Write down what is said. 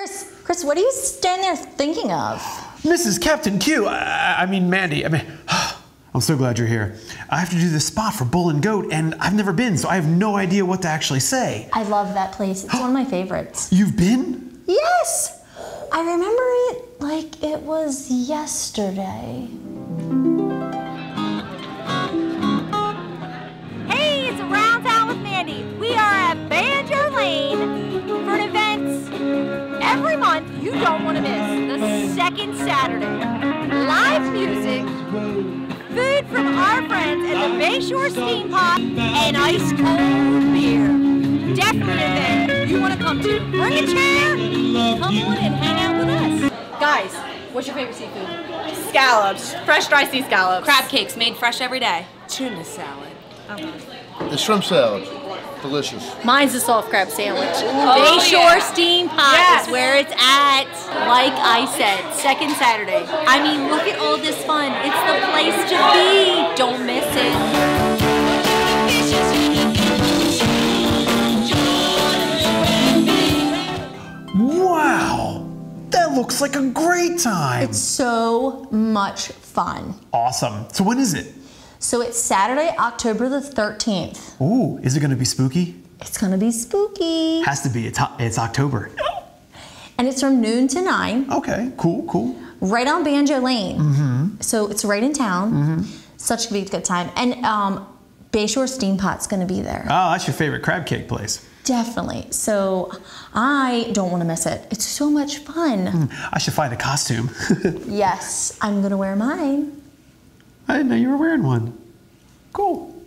Chris, Chris, what are you standing there thinking of? Mrs. Captain Q, I, I mean Mandy, I mean, I'm so glad you're here. I have to do this spot for Bull and Goat, and I've never been, so I have no idea what to actually say. I love that place. It's one of my favorites. You've been? Yes! I remember it like it was yesterday. Every month you don't want to miss. The second Saturday. Live music, food from our friends at the Bay Shore Steam Pot, and ice cold beer. Definitely an event you want to come to. Bring a chair, come on and hang out with us. Guys, what's your favorite seafood? Scallops, fresh dry sea scallops. Crab cakes made fresh every day. tuna salad. The shrimp salad. Delicious. Mine's a soft crab sandwich. Oh, Bay Shore yeah. Steam Pot Yes. Is where it's at. Like I said, second Saturday. I mean, look at all this fun. It's the place to be. Don't miss it. Wow! That looks like a great time! It's so much fun. awesome. So when is it? So it's Saturday, October the 13th. Ooh, is it gonna be spooky? It's gonna be spooky. Has to be, it's, ho- it's October. And it's from noon to 9, Okay, cool, cool. right on Banjo Lane. Mm-hmm. So it's right in town. Mm-hmm. Such a good time. And um, Bay Shore Steam Pot's gonna be there. Oh, that's your favorite crab cake place. Definitely. So I don't wanna miss it. It's so much fun. Hmm, I should find a costume. Yes, I'm gonna wear mine. I didn't know you were wearing one. Cool.